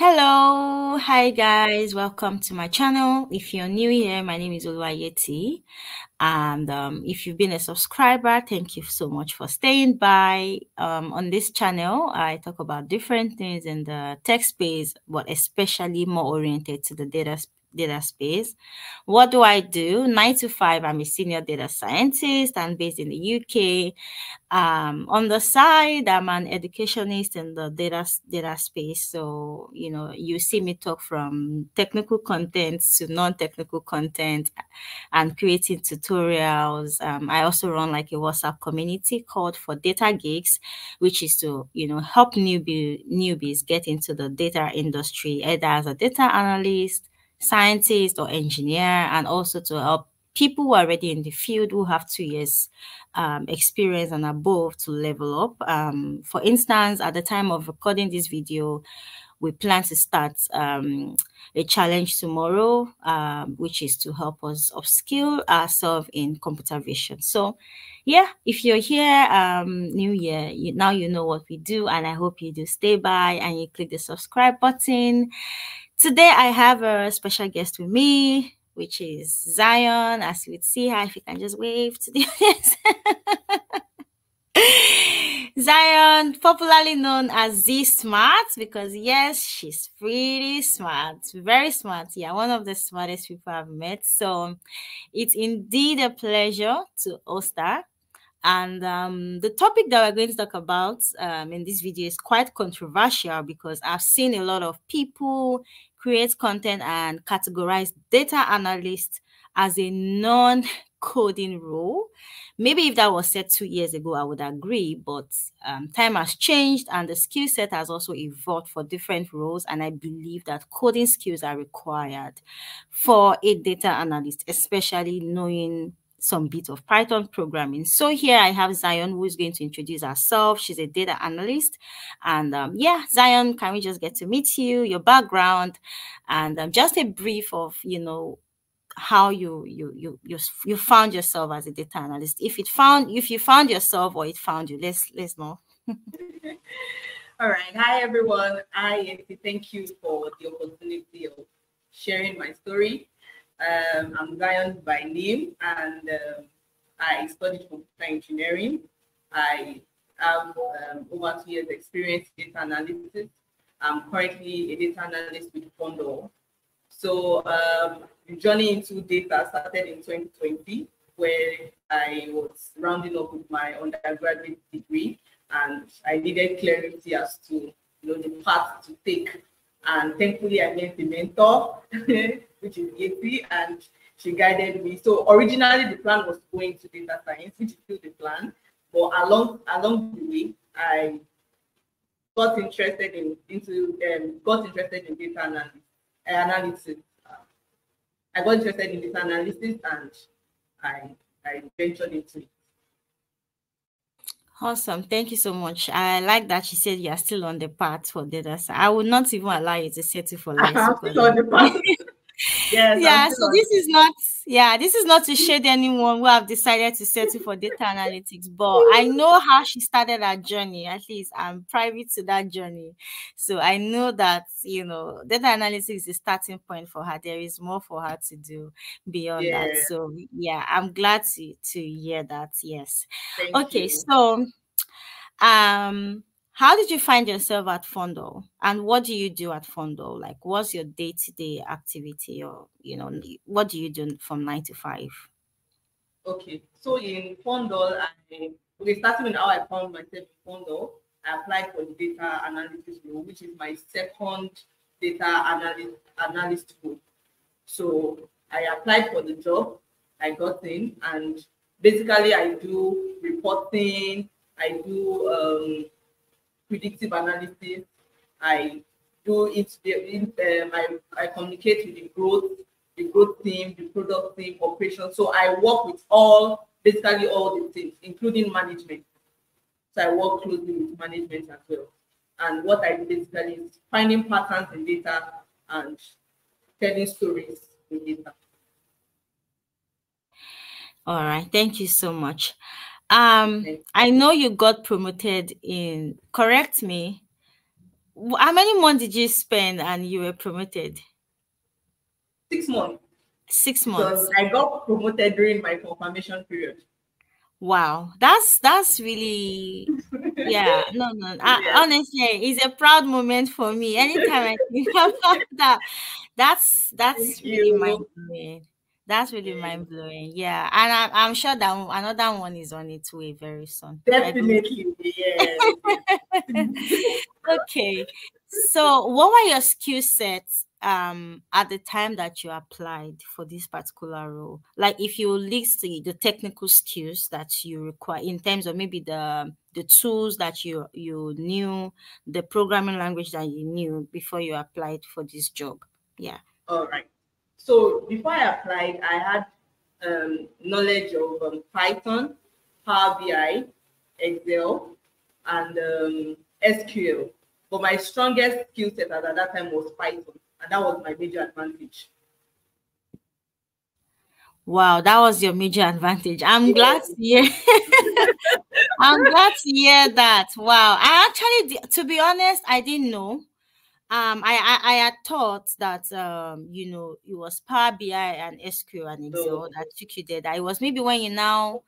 Hello, hi guys, welcome to my channel. If you're new here, my name is Oluwayetty, and um, if you've been a subscriber, thank you so much for staying by. Um, on this channel, I talk about different things in the tech space, but especially more oriented to the data data space. What do I do? Nine to five, I'm a senior data scientist. I'm based in the UK. Um, on the side, I'm an educationist in the data data space. So you know, you see me talk from technical content to non-technical content, and creating tutorials. Um, I also run like a WhatsApp community called for Data Geeks, which is to you know help newbie newbies get into the data industry either as a data analyst scientist or engineer, and also to help people who are already in the field who have two years um, experience and above to level up. Um, for instance, at the time of recording this video, we plan to start um, a challenge tomorrow, um, which is to help us upskill ourselves in computer vision. So, yeah, if you're here, um, new year, you, now you know what we do, and I hope you do stay by and you click the subscribe button. Today I have a special guest with me, which is Zion. As you would see her, if you can just wave to the audience. Zion, popularly known as Z Smart, because yes, she's pretty smart, very smart. Yeah, one of the smartest people I've met. So it's indeed a pleasure to host her. And um, the topic that we're going to talk about um, in this video is quite controversial because I've seen a lot of people create content and categorize data analyst as a non coding role. Maybe if that was said two years ago, I would agree, but um, time has changed and the skill set has also evolved for different roles. And I believe that coding skills are required for a data analyst, especially knowing some bit of Python programming. So here I have Zion who is going to introduce herself. She's a data analyst. And um, yeah, Zion, can we just get to meet you, your background, and um, just a brief of, you know, how you you you you you found yourself as a data analyst. If it found if you found yourself or it found you, let's let's know. All right. Hi everyone. I thank you for the opportunity of sharing my story. Um, I'm Zion by name, and um, I studied computer engineering. I have um, over two years experience in data analysis. I'm currently a data analyst with FundAll. So um, the journey into data started in 2020, where I was rounding up with my undergraduate degree, and I needed clarity as to you know the path to take. And thankfully, I met a mentor which is Yetty, and she guided me. So originally the plan was going to data science, which is still the plan. But along along the way, I got interested in into um, got interested in data analysis. analysis. I got interested in data analysis and I I ventured into it. Awesome. Thank you so much. I like that she said you are still on the path for data. I would not even allow you to settle for less. yes, yeah so this is not yeah this is not to shade anyone who have decided to settle for data analytics but i know how she started her journey at least i'm private to that journey. So i know that you know data analytics is the starting point for her. There is more for her to do beyond yeah. that so yeah i'm glad to to hear that yes. Thank okay you. so um how did you find yourself at FundAll? And what do you do at FundAll? Like, what's your day to day activity, or you know, what do you do from nine to five? Okay, so in FundAll, I okay, starting with how I found myself in FundAll, I applied for the data analysis role, which is my second data analyst analyst role. So I applied for the job, I got in, and basically I do reporting, I do um, predictive analysis. I do it. Um, I, I communicate with the growth, the growth team, the product team, operations. So I work with all, basically all the teams, including management. So I work closely with management as well. And what I do basically is finding patterns in data and telling stories in data. All right, thank you so much. Um, I know you got promoted in, correct me, how many months did you spend and you were promoted? Six months. Six months. Because I got promoted during my confirmation period. Wow, that's that's really yeah. No, no. I, yeah. Honestly, it's a proud moment for me. Anytime I think about that, that's that's Thank really mind blowing. That's really yeah. mind blowing. Yeah, and I, I'm sure that another one is on its way very soon. Definitely, yeah. okay, so what were your skill sets um at the time that you applied for this particular role like if you list the, the technical skills that you require in terms of maybe the the tools that you you knew the programming language that you knew before you applied for this job yeah all right so before i applied i had um, knowledge of um, python power bi excel and um, sql but my strongest skill set at that time was python and that was my major advantage. Wow, that was your major advantage. I'm yes. glad to hear. I'm glad to hear that. Wow, I actually, to be honest, I didn't know. Um, I, I, I had thought that um, you know, it was Power BI and SQL and Excel oh. that took you there. That it was maybe when you now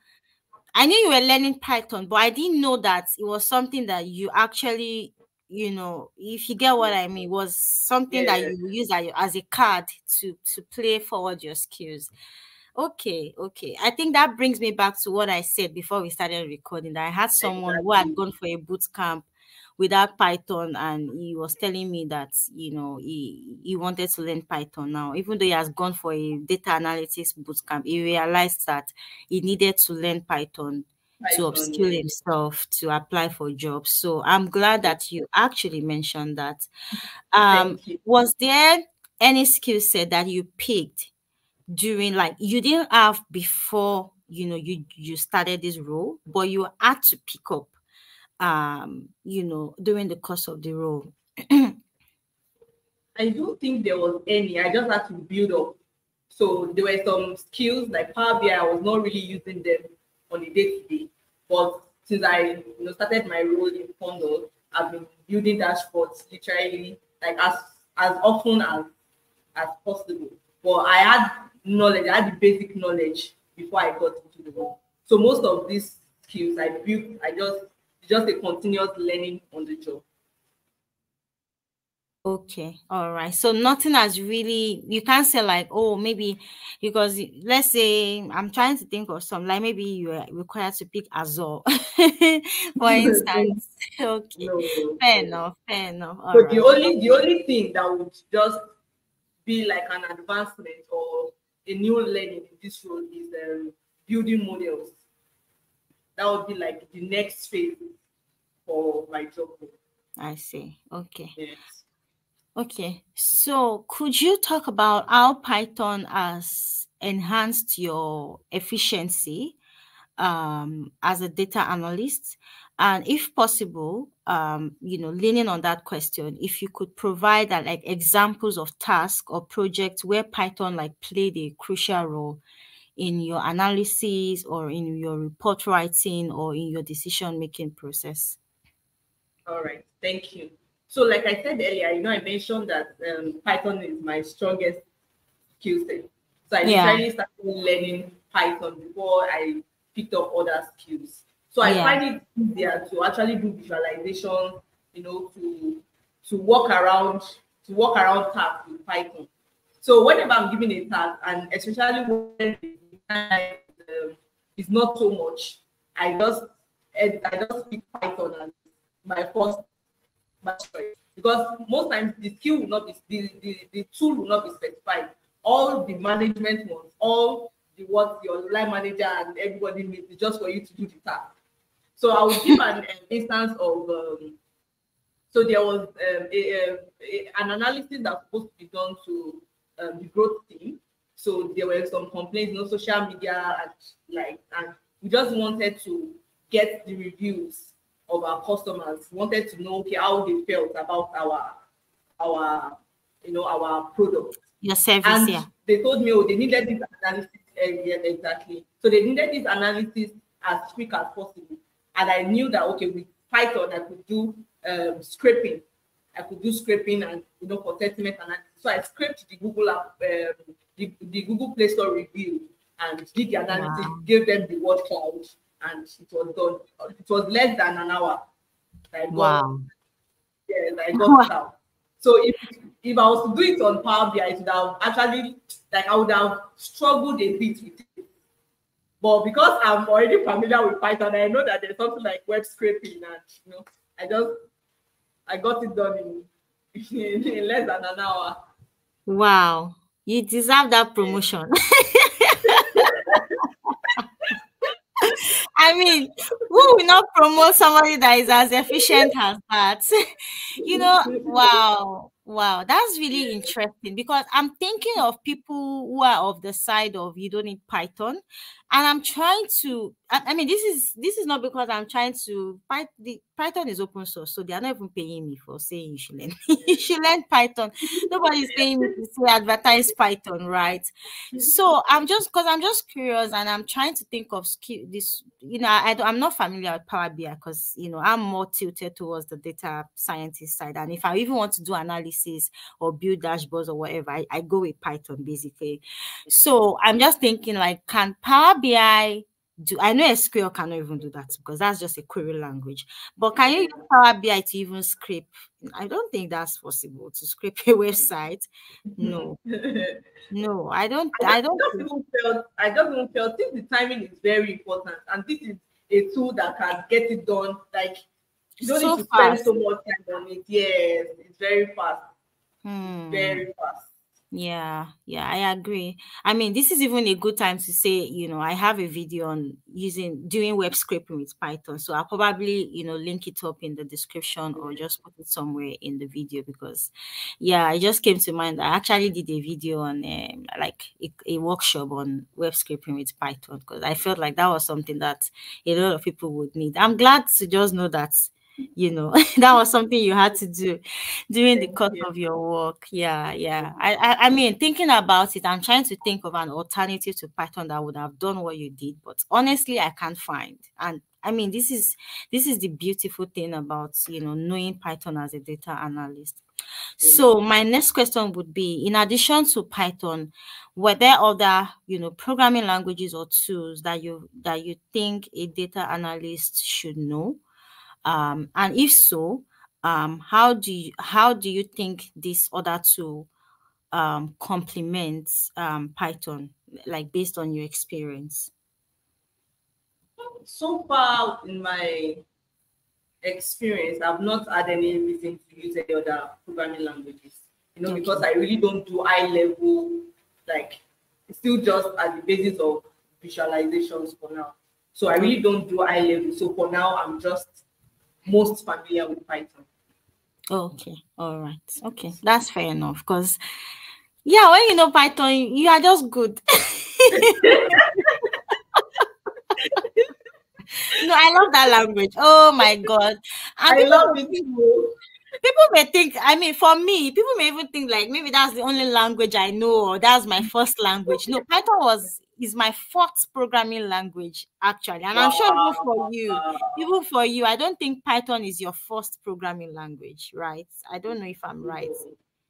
I knew you were learning Python, but I didn't know that it was something that you actually you know, if you get what I mean, was something yeah. that you use as a card to to play forward your skills. Okay, okay. I think that brings me back to what I said before we started recording. That I had someone exactly. who had gone for a boot camp without Python, and he was telling me that you know he he wanted to learn Python now, even though he has gone for a data analytics boot camp. He realized that he needed to learn Python to upskill himself to apply for jobs. So I'm glad that you actually mentioned that. Um, was there any skill set that you picked during like you didn't have before you know you you started this role, but you had to pick up um, you know, during the course of the role? I don't think there was any. I just had to build up. So there were some skills like Power BI. I was not really using them on a day to day. But since I you know started my role in FundAll, I've been building dashboards literally like as as often as as possible. But I had knowledge, I had the basic knowledge before I got into the role. So most of these skills I built, I just just a continuous learning on the job. Okay, all right. So nothing has really you can't say like, oh, maybe because let's say I'm trying to think of some like maybe you are required to pick Azure, for instance. okay, no, fair enough, fair enough. All but right. the only the only thing that would just be like an advancement or a new learning in this role is um, building models. That would be like the next phase for my job. I see. Okay. Yes. Okay, so could you talk about how Python has enhanced your efficiency um, as a data analyst? And if possible, um, you know, leaning on that question, if you could provide uh, like examples of tasks or projects where Python like played a crucial role in your analysis or in your report writing or in your decision making process. All right, thank you. So like I said earlier, you know, I mentioned that um, Python is my strongest skill set. So I yeah. started learning Python before I picked up other skills. So I yeah. find it easier to actually do visualization, you know, to to walk around to walk around tasks with Python. So whenever I'm giving a task, and especially when it's not so much, I just I just speak Python as my first because most times the skill will not be the, the, the tool will not be specified. All the management ones, all the what your line manager and everybody needs is just for you to do the task. So I will give an, an instance of um, so there was um, a, a, an analysis that was supposed to be done to um, the growth team. So there were some complaints, you know, social media and like, and we just wanted to get the reviews of our customers wanted to know okay, how they felt about our our you know our product. Your service, and yeah. They told me oh they needed this analysis yeah, exactly. So they needed this analysis as quick as possible. And I knew that okay with Python I could do um, scraping I could do scraping and you know for sentiment analysis. So I scraped the Google app, um, the, the Google Play Store review and did the analysis, wow. gave them the word cloud, and it was done. It was less than an hour. I got, wow. Yes, I got it out. So if if I was to do it on Power BI, it would have actually like I would have struggled a bit with it. But because I'm already familiar with Python, I know that there's something like web scraping, and you know, I just I got it done in, in less than an hour. Wow, you deserve that promotion. I mean, who will not promote somebody that is as efficient as that? you know, wow. Wow, that's really interesting because I'm thinking of people who are of the side of you don't need Python, and I'm trying to. I, I mean, this is this is not because I'm trying to. The Python is open source, so they are not even paying me for saying you should learn. you should learn Python. Nobody's paying me to say advertise Python, right? So I'm just because I'm just curious, and I'm trying to think of skill. This, you know, I, I'm not familiar with Power BI because you know I'm more tilted towards the data scientist side, and if I even want to do analysis analysis or build dashboards or whatever, I, I go with Python basically. So I'm just thinking like, can Power BI do I know SQL cannot even do that because that's just a query language. But can you use Power BI to even scrape? I don't think that's possible to scrape a website. No, no, I don't. I, don't. I don't. Even felt, I just even felt think the timing is very important, and this is a tool that can get it done. Like you don't so need to fast. spend so much time on it. Yes, it's very fast. Hmm. Very fast. Yeah, yeah, I agree. I mean, this is even a good time to say, you know, I have a video on using doing web scraping with Python. So I'll probably, you know, link it up in the description or just put it somewhere in the video because, yeah, it just came to mind. I actually did a video on um, like a, a workshop on web scraping with Python because I felt like that was something that a lot of people would need. I'm glad to just know that you know that was something you had to do during the course of your work. Yeah yeah. I, I, I mean thinking about it i'm trying to think of an alternative to python that would have done what you did but honestly i can't find. And i mean this is this is the beautiful thing about you know knowing python as a data analyst. So my next question would be in addition to python were there other you know programming languages or tools that you that you think a data analyst should know um, and if so, um, how do you how do you think this other tool um, complements um, Python, like based on your experience? So far in my experience, I've not had any reason to use any other programming languages. You know, okay. because I really don't do high level, like still just at the basis of visualizations for now. So I really don't do high level. So for now, I'm just most familiar with Python. Okay, all right. Okay, that's fair enough. Because yeah, when you know Python, you are just good. no, I love that language. Oh my god. And I love it too. People may think, I mean, for me, people may even think like maybe that's the only language I know or that's my first language. No, Python was is my fourth programming language actually. And i'm sure even for you even for you i don't think python is your first programming language right? I don't know if i'm right.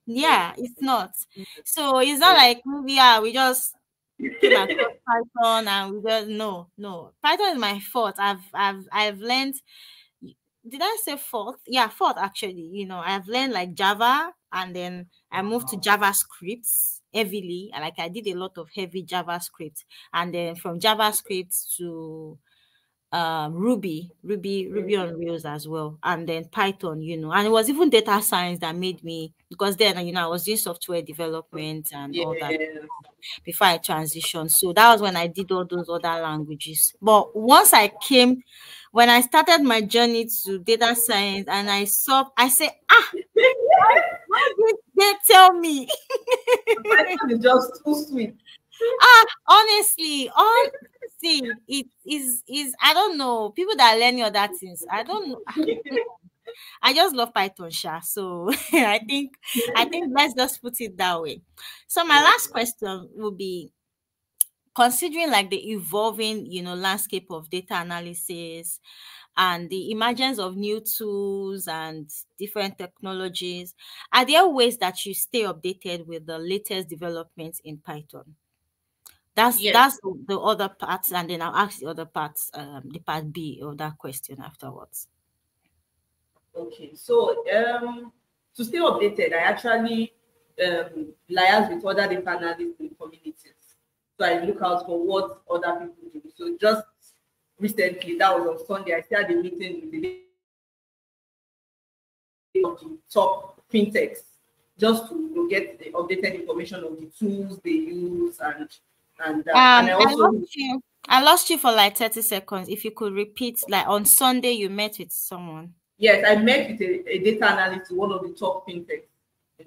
Yeah it's not. So it's not like yeah we just python and we just no no. Python is my fourth. I've i've i've learned did i say fourth? Yeah fourth actually. You know i've learned like java and then i moved to javascript heavily. Like i did a lot of heavy javascript. And then from javascript to um, ruby ruby ruby on rails as well and then python you know and it was even data science that made me because then you know i was doing software development and all that before i transitioned so that was when i did all those other languages but once i came when I started my journey to data science and I saw, I said, ah, why did they tell me? Python is just too sweet. Ah, honestly, on see, it is is I don't know people that learn other things. I don't know. I just love Python, Sha. So I think I think let's just put it that way. So my last question will be considering like the evolving you know landscape of data analysis and the emergence of new tools and different technologies, are there ways that you stay updated with the latest developments in Python? That's yes. that's the other part, and then I'll ask the other parts, um, the part B of that question afterwards. Okay, so um, to stay updated, I actually um, liaise with other data analysts in the communities. So I look out for what other people do. So just recently, that was on Sunday, I started a meeting with the top fintechs just to get the updated information of the tools they use and and, uh, um, and I, also, I lost you. I lost you for like 30 seconds. If you could repeat, like on Sunday, you met with someone. Yes, I met with a, a data analyst, one of the top fintechs.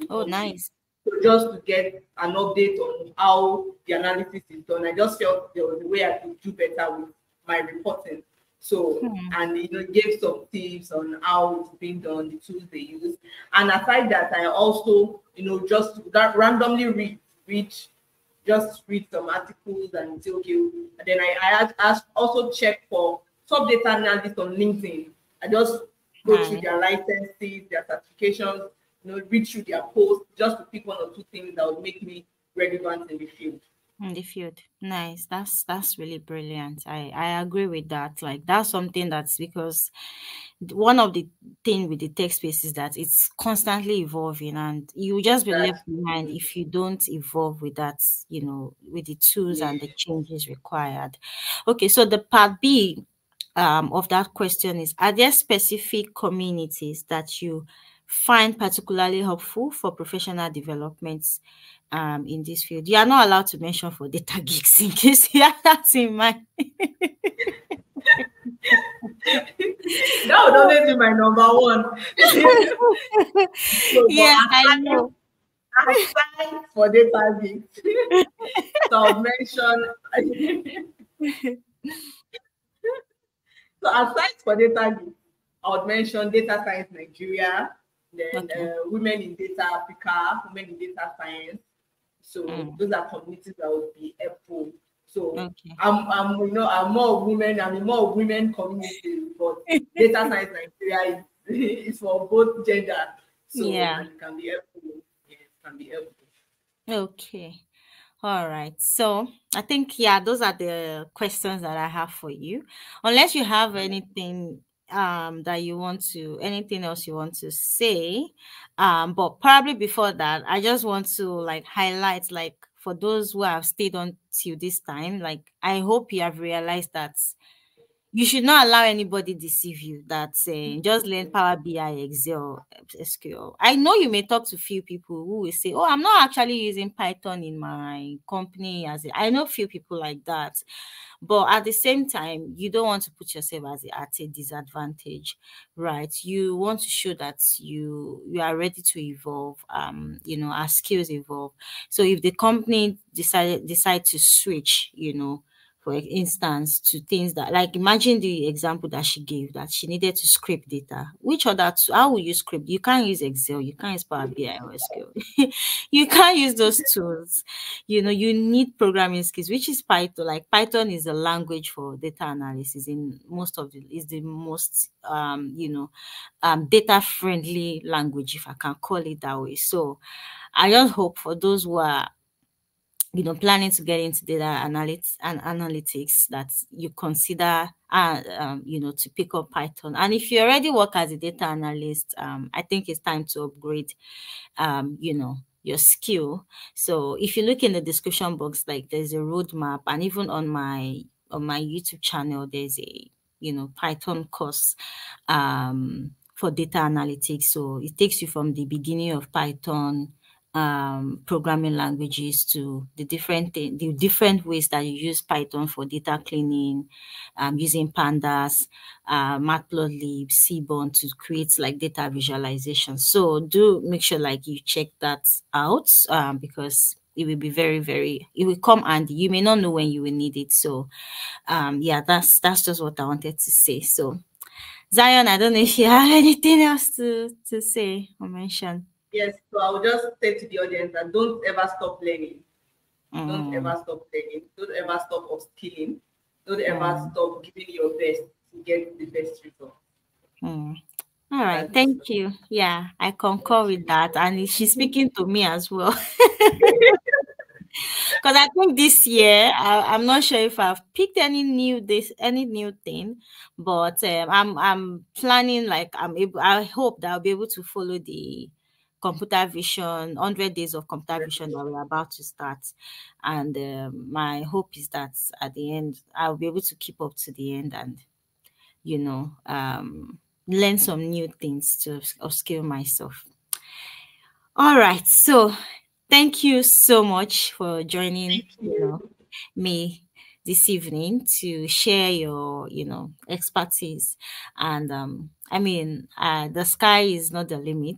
Oh, nice. So just to get an update on how the analysis is done. I just felt there was a way I could do better with my reporting. So, hmm. and you know, gave some tips on how it's being done, the tools they use. And aside that, I also, you know, just that randomly read, read, just read some articles and say, okay. And then I, I asked, also check for top data analysts on LinkedIn. I just go through their licenses, their certifications, you know, read through their posts just to pick one or two things that would make me relevant in the field in the field. Nice. That's that's really brilliant. I i agree with that. Like that's something that's because one of the thing with the tech space is that it's constantly evolving and you just be left behind if you don't evolve with that you know with the tools and the changes required. Okay so the part b um, of that question is are there specific communities that you find particularly helpful for professional developments um, in this field. You are not allowed to mention for data geeks in case you have that in mind. that would always be my number one. so, yeah, I know. Aside for data geeks, so I'll mention. so aside for data geeks, I would mention Data Science Nigeria, then okay. uh, Women in Data Africa, Women in Data Science, so mm. those are communities that would be helpful. So okay. I'm, I'm, you know, I'm more women. I'm in more women communities, but data science Nigeria is, is for both gender. So yeah, it can be helpful. Yeah, it can be helpful. Okay. All right. So I think yeah, those are the questions that I have for you. Unless you have anything um that you want to anything else you want to say. Um but probably before that i just want to like highlight like for those who have stayed on till this time like i hope you have realized that you should not allow anybody to deceive you that uh, just learn Power BI, Excel, SQL. I know you may talk to few people who will say, "Oh, I'm not actually using Python in my company." As a, I know few people like that, but at the same time, you don't want to put yourself as a, at a disadvantage, right? You want to show that you you are ready to evolve. Um, you know, as skills evolve. So if the company decided decide to switch, you know for instance, to things that, like, imagine the example that she gave that she needed to scrape data. Which other, how will you scrape? You can't use Excel, you can't use Power BI or SQL. you can't use those tools. You know, you need programming skills, which is Python. Like, Python is a language for data analysis in most of the, is the most, um, you know, um, data friendly language, if I can call it that way. So, I just hope for those who are you know planning to get into data analytics and analytics that you consider uh, um, you know to pick up python. And if you already work as a data analyst um, i think it's time to upgrade um, you know your skill. So if you look in the description box like there's a roadmap and even on my on my youtube channel there's a you know python course um, for data analytics. So it takes you from the beginning of python um, programming languages to the different the different ways that you use Python for data cleaning, um, using pandas, uh, matplotlib, seaborn to create like data visualization. So do make sure like you check that out um, because it will be very very it will come and you may not know when you will need it. So um, yeah, that's that's just what I wanted to say. So Zion, I don't know if you have anything else to to say or mention. Yes, so I will just say to the audience that don't ever stop learning. Mm. Don't ever stop learning. Don't ever stop upskilling. Don't ever mm. stop giving your best. to get the best result. Mm. All right, thank you. Yeah, I concur with that. And she's speaking to me as well. Because I think this year, I, am not sure if I've picked any new this any new thing, but um, I'm I'm planning like I'm able. I hope that I'll be able to follow the computer vision 100 days of computer vision that we're about to start and um, my hope is that at the end i'll be able to keep up to the end and you know um, learn some new things to upskill myself. All right, so thank you so much for joining you. you know, me this evening to share your you know expertise. And um i mean uh the sky is not the limit.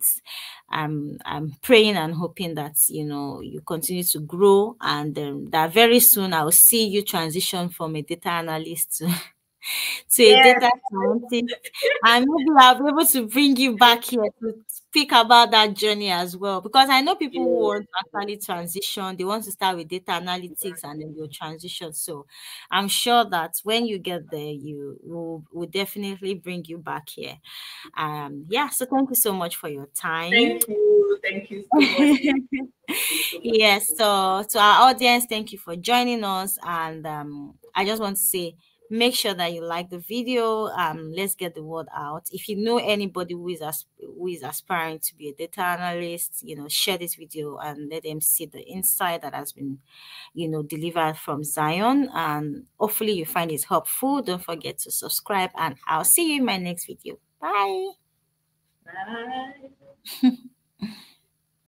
I'm i'm praying and hoping that you know you continue to grow. And um, that very soon i'll see you transition from a data analyst to to a data scientist. and maybe I'll be able to bring you back here to speak about that journey as well. Because I know people who want to actually transition, they want to start with data analytics and then they'll transition. So I'm sure that when you get there, you will will definitely bring you back here. Um yeah, so thank you so much for your time. Thank you. Thank you so much. yes, so to our audience, thank you for joining us. And um, I just want to say make sure that you like the video um let's get the word out. If you know anybody who is as who is aspiring to be a data analyst you know share this video and let them see the insight that has been you know delivered from zion. And hopefully you find it helpful. Don't forget to subscribe and i'll see you in my next video. Bye. Bye